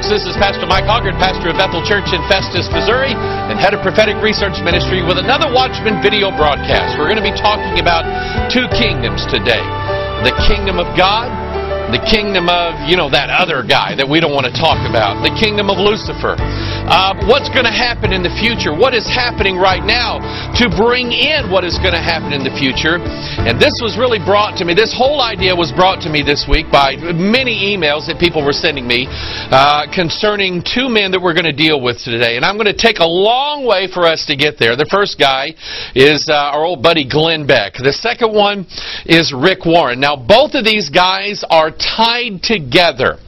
folks. This is Pastor Mike Hoggard, pastor of Bethel Church in Festus, Missouri, and head of prophetic research ministry with another Watchman video broadcast. We're going to be talking about two kingdoms today the kingdom of God the kingdom of, you know, that other guy that we don't want to talk about, the kingdom of Lucifer. Uh, what's going to happen in the future? What is happening right now to bring in what is going to happen in the future? And this was really brought to me, this whole idea was brought to me this week by many emails that people were sending me uh, concerning two men that we're going to deal with today. And I'm going to take a long way for us to get there. The first guy is uh, our old buddy Glenn Beck. The second one is Rick Warren. Now, both of these guys are tied together.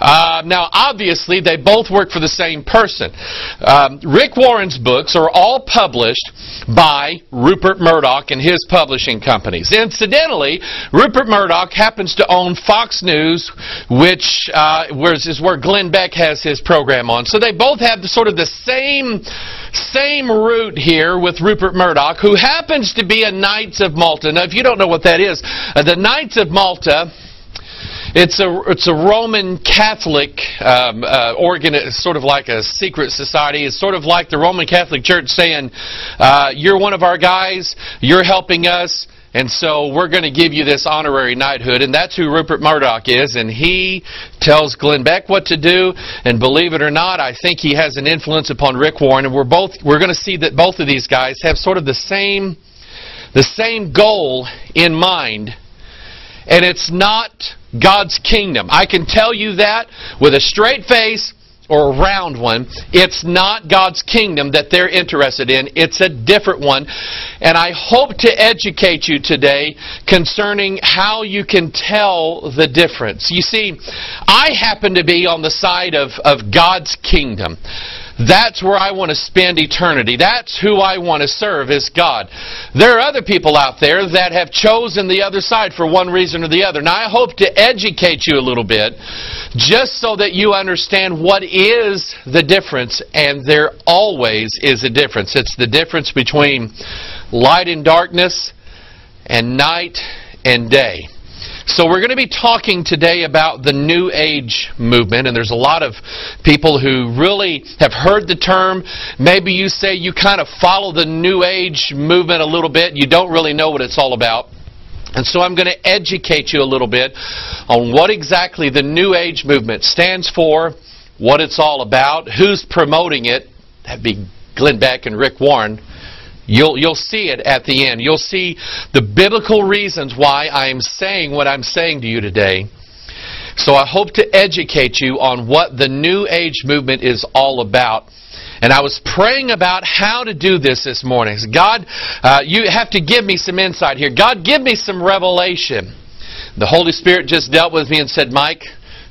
Uh, now, obviously, they both work for the same person. Um, Rick Warren's books are all published by Rupert Murdoch and his publishing companies. Incidentally, Rupert Murdoch happens to own Fox News, which uh, is where Glenn Beck has his program on. So they both have the, sort of the same same root here with Rupert Murdoch, who happens to be a Knights of Malta. Now, if you don't know what that is, uh, the Knights of Malta it's a, it's a Roman Catholic um, uh, organ, sort of like a secret society. It's sort of like the Roman Catholic Church saying, uh, You're one of our guys, you're helping us. And so we're going to give you this honorary knighthood, and that's who Rupert Murdoch is. And he tells Glenn Beck what to do. And believe it or not, I think he has an influence upon Rick Warren. And we're both we're going to see that both of these guys have sort of the same the same goal in mind and it's not God's kingdom. I can tell you that with a straight face or a round one. It's not God's kingdom that they're interested in. It's a different one. And I hope to educate you today concerning how you can tell the difference. You see, I happen to be on the side of, of God's kingdom. That's where I want to spend eternity. That's who I want to serve is God. There are other people out there that have chosen the other side for one reason or the other. Now I hope to educate you a little bit just so that you understand what is the difference and there always is a difference. It's the difference between light and darkness and night and day. So we're going to be talking today about the New Age movement, and there's a lot of people who really have heard the term. Maybe you say you kind of follow the New Age movement a little bit. You don't really know what it's all about. And so I'm going to educate you a little bit on what exactly the New Age movement stands for, what it's all about, who's promoting it. That'd be Glenn Beck and Rick Warren. You'll, you'll see it at the end. You'll see the biblical reasons why I'm saying what I'm saying to you today. So I hope to educate you on what the New Age movement is all about. And I was praying about how to do this this morning. God, uh, you have to give me some insight here. God, give me some revelation. The Holy Spirit just dealt with me and said, Mike,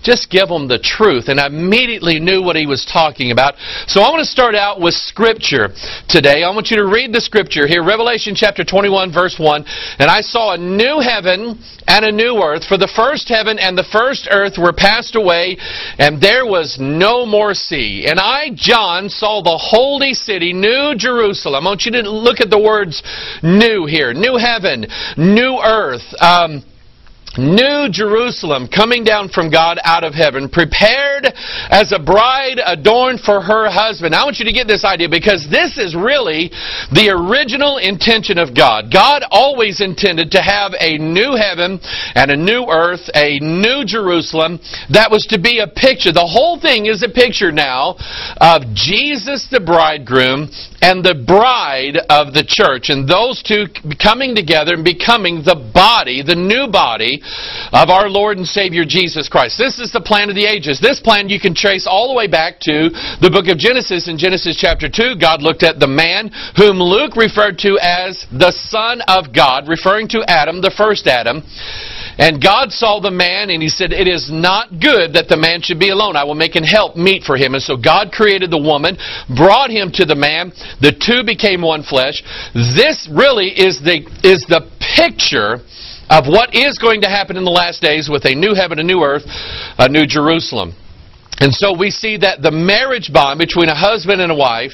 just give them the truth. And I immediately knew what he was talking about. So I want to start out with Scripture today. I want you to read the Scripture here, Revelation chapter 21, verse 1. And I saw a new heaven and a new earth, for the first heaven and the first earth were passed away, and there was no more sea. And I, John, saw the holy city, New Jerusalem. I want you to look at the words new here. New heaven, new earth. Um, New Jerusalem coming down from God out of heaven, prepared as a bride adorned for her husband. I want you to get this idea because this is really the original intention of God. God always intended to have a new heaven and a new earth, a new Jerusalem that was to be a picture. The whole thing is a picture now of Jesus the bridegroom and the bride of the church. And those two coming together and becoming the body, the new body of our Lord and Savior Jesus Christ. This is the plan of the ages. This plan you can trace all the way back to the book of Genesis. In Genesis chapter 2, God looked at the man whom Luke referred to as the Son of God, referring to Adam, the first Adam. And God saw the man and he said, It is not good that the man should be alone. I will make an help meet for him. And so God created the woman, brought him to the man. The two became one flesh. This really is the, is the picture of what is going to happen in the last days with a new heaven, a new earth, a new Jerusalem. And so we see that the marriage bond between a husband and a wife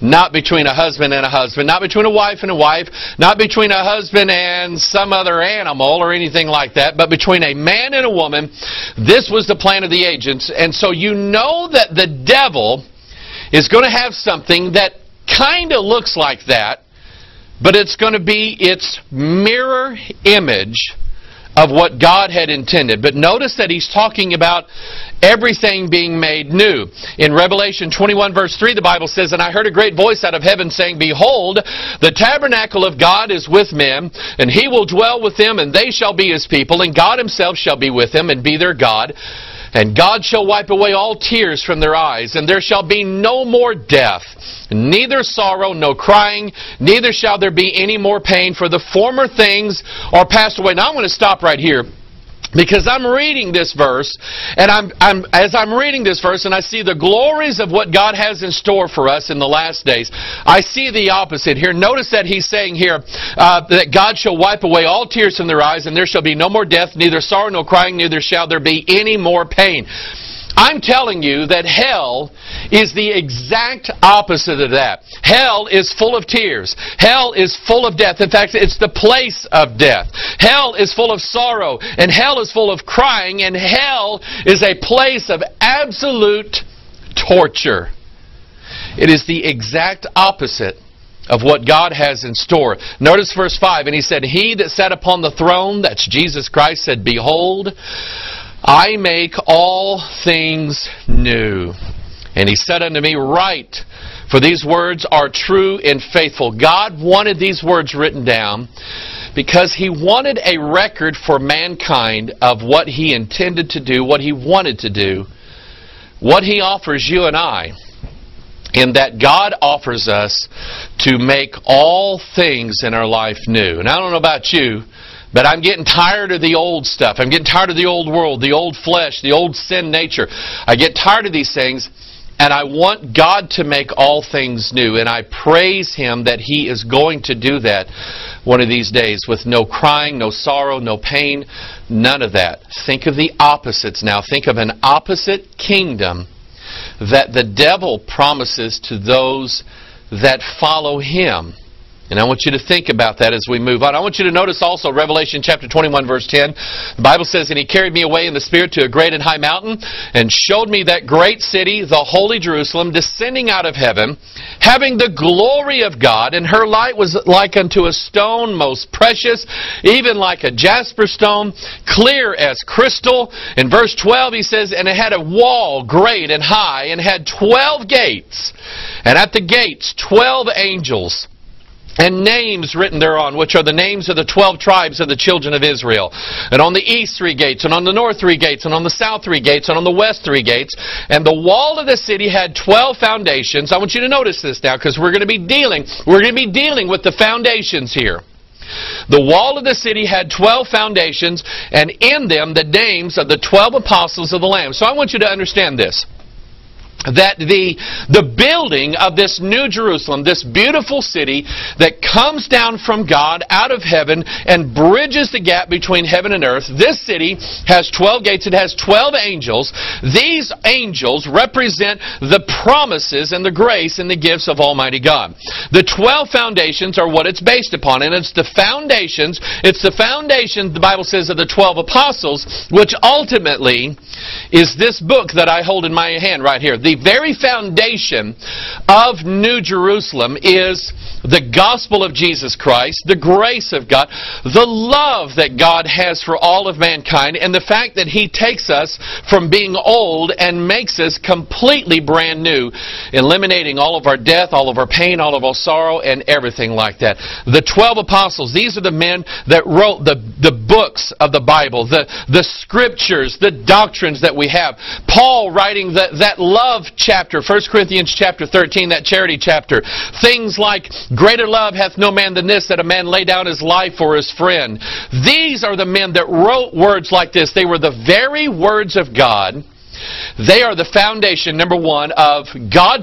Not between a husband and a husband, not between a wife and a wife, not between a husband and some other animal or anything like that, but between a man and a woman. This was the plan of the agents. And so you know that the devil is going to have something that kind of looks like that, but it's going to be its mirror image of what God had intended. But notice that he's talking about everything being made new. In Revelation 21 verse 3, the Bible says, And I heard a great voice out of heaven saying, Behold, the tabernacle of God is with men, and he will dwell with them, and they shall be his people, and God himself shall be with them, and be their God. And God shall wipe away all tears from their eyes, and there shall be no more death, neither sorrow, no crying, neither shall there be any more pain, for the former things are passed away. Now I'm going to stop right here because I'm reading this verse, and I'm, I'm, as I'm reading this verse, and I see the glories of what God has in store for us in the last days, I see the opposite here. Notice that he's saying here uh, that God shall wipe away all tears from their eyes, and there shall be no more death, neither sorrow nor crying, neither shall there be any more pain. I'm telling you that hell is the exact opposite of that. Hell is full of tears. Hell is full of death. In fact, it's the place of death. Hell is full of sorrow, and hell is full of crying, and hell is a place of absolute torture. It is the exact opposite of what God has in store. Notice verse 5, and he said, He that sat upon the throne, that's Jesus Christ, said, Behold, I make all things new. And he said unto me, Write, for these words are true and faithful. God wanted these words written down because he wanted a record for mankind of what he intended to do, what he wanted to do, what he offers you and I, in that God offers us to make all things in our life new. And I don't know about you, but I'm getting tired of the old stuff. I'm getting tired of the old world, the old flesh, the old sin nature. I get tired of these things, and I want God to make all things new. And I praise Him that He is going to do that one of these days with no crying, no sorrow, no pain, none of that. Think of the opposites now. Think of an opposite kingdom that the devil promises to those that follow Him. And I want you to think about that as we move on. I want you to notice also Revelation chapter 21 verse 10. The Bible says, And he carried me away in the Spirit to a great and high mountain, and showed me that great city, the holy Jerusalem, descending out of heaven, having the glory of God, and her light was like unto a stone most precious, even like a jasper stone, clear as crystal. In verse 12 he says, And it had a wall great and high, and had twelve gates, and at the gates twelve angels and names written thereon, which are the names of the twelve tribes of the children of Israel. And on the east three gates, and on the north three gates, and on the south three gates, and on the west three gates. And the wall of the city had twelve foundations. I want you to notice this now, because we're going to be dealing, we're going to be dealing with the foundations here. The wall of the city had 12 foundations, and in them the names of the 12 apostles of the Lamb. So I want you to understand this that the, the building of this new Jerusalem, this beautiful city that comes down from God out of heaven and bridges the gap between heaven and earth, this city has 12 gates. It has 12 angels. These angels represent the promises and the grace and the gifts of Almighty God. The 12 foundations are what it's based upon, and it's the foundations, it's the foundation, the Bible says, of the 12 apostles, which ultimately is this book that I hold in my hand right here the very foundation of New Jerusalem is the gospel of Jesus Christ, the grace of God, the love that God has for all of mankind, and the fact that He takes us from being old and makes us completely brand new, eliminating all of our death, all of our pain, all of our sorrow, and everything like that. The 12 apostles, these are the men that wrote the, the books of the Bible, the, the scriptures, the doctrines that we have. Paul writing the, that love love chapter, 1 Corinthians chapter 13, that charity chapter. Things like, greater love hath no man than this, that a man lay down his life for his friend. These are the men that wrote words like this. They were the very words of God. They are the foundation, number one, of God.